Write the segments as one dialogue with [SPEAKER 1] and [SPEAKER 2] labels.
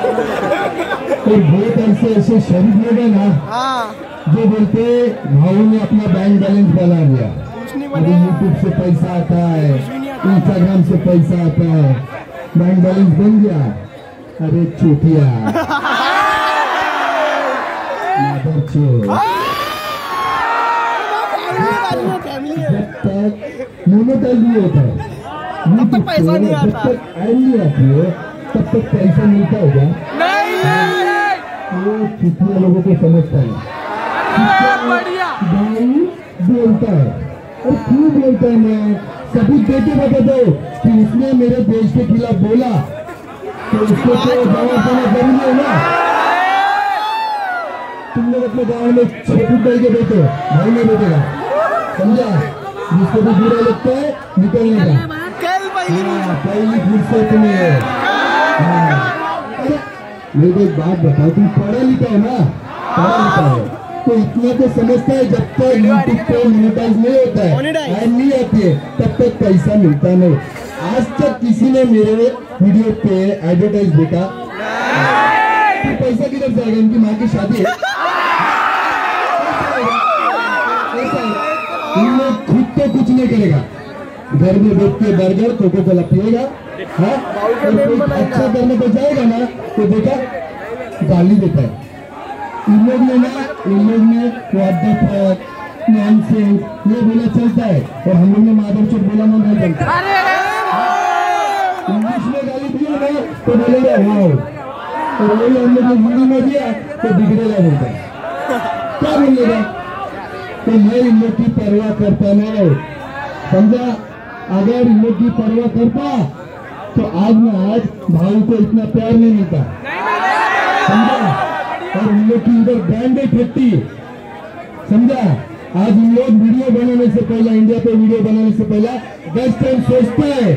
[SPEAKER 1] और बहुत ऐसे ऐसे शरीफ लोग हैं ना
[SPEAKER 2] हाँ।
[SPEAKER 1] जो बोलते भाऊ ने अपना बैंक बैलेंस बना लिया। अभी यूट्यूब से पैसा आता है इंस्टाग्राम से पैसा आता है बैंक बैलेंस बन गया। अरे चूतिया। मोनोटाइज नहीं होता है
[SPEAKER 2] तब तक पैसा नहीं आता।
[SPEAKER 1] है तक पैसा मिलता होगा
[SPEAKER 2] नहीं
[SPEAKER 1] वो लोगों को समझता है।
[SPEAKER 2] बढ़िया।
[SPEAKER 1] भाई बोलता है। और क्यों बोलता है मैं? सबूत देके बता दो कि उसने मेरे देश के खिलाफ बोला। तो उसको तो जवाब देना ज़रूरी है ना तुम लोग अपने गाँव में छोटू भाई के बेटे भाई में बेटेगा समझा? जिसको भी बुरा लगता है निकलने का।
[SPEAKER 2] पहली
[SPEAKER 1] हाँ, पहली फुर्सत में है। हाँ। अरे मेरे को एक बात बताओ तुम पढ़ा लिखा है ना? पढ़ा लिखा है। तो इतना तो समझता है, जब तक यूट्यूब पे मोनेटाइज नहीं होता है। ऐड नहीं आती है, तब तक पैसा मिलता नहीं। आज तक किसी ने मेरे वीडियो पे एडवर्टाइज देखा। तो पैसा किधर जाएगा इनकी माँ की शादी है। है। खुद तो कुछ नहीं करेगा। घर में बैठ के बर्गर कोको कोला पिएगा हाँ? अच्छा करने को जाएगा ना तो देखा गाली देता है। इन लोग ने ना इन लोग ने व्हाट नॉनसेंस ये बोला चलता है और हम लोग ने माधव चौक बोला ना नहीं चलता। इंग्लिश में गाली दिया ना तो बोलेगा वाओ। और वही हम लोग ने हिंदी में दिया तो बिगड़ेगा बोलता है। क्या बोलेगा? तो मैं इन लोग की परवाह करता नहीं समझा? अगर की परवाह करता तो आज ना आज भाई को इतना प्यार नहीं मिलता। समझा? और इन लोग की इधर ब्रांडेड फैक्ट्री समझा? आज इन लोग वीडियो बनाने से पहले इंडिया पे वीडियो बनाने से पहले दस टाइम सोचते हैं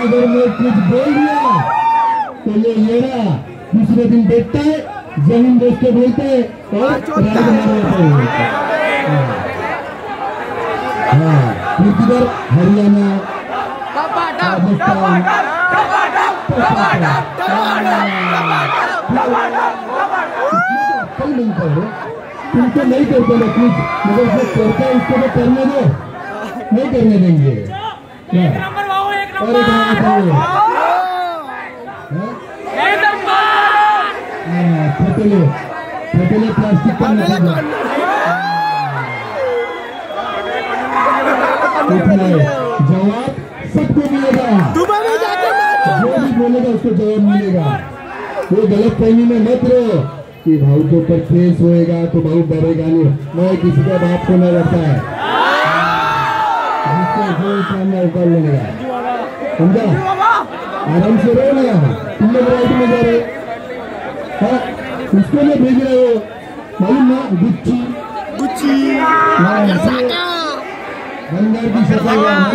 [SPEAKER 1] अगर मैं कुछ बोल दिया तो ये येरा दूसरे दिन देखता है, ज़मीन दोस्त को बोलते हैं, और मारवाते हैं। इधर हरियाणा। नहीं कर तुमको नहीं करते ना कुछ मगर जो करता है उसको तो करने दो नहीं करने देंगे फटेले फटेले प्लास्टिक का जवाब सबको मिलेगा।
[SPEAKER 2] दुबई में जाके
[SPEAKER 1] जो भी बोलेगा उसको जवाब मिलेगा। वो गलत फहमी में मत रहो कि भाऊ के ऊपर केस होएगा तो भाऊ डरेगा नहीं। मैं किसी का बाप को नहीं डरता है। जिसको जो सामने कर लेगा समझा? आराम से रहो ना तुम लोग राइट में जा रहे हो। हाँ उसको मैं भेज रहे हो। मालूम ना Gucci.
[SPEAKER 2] Gucci.
[SPEAKER 1] Bandar bisa saya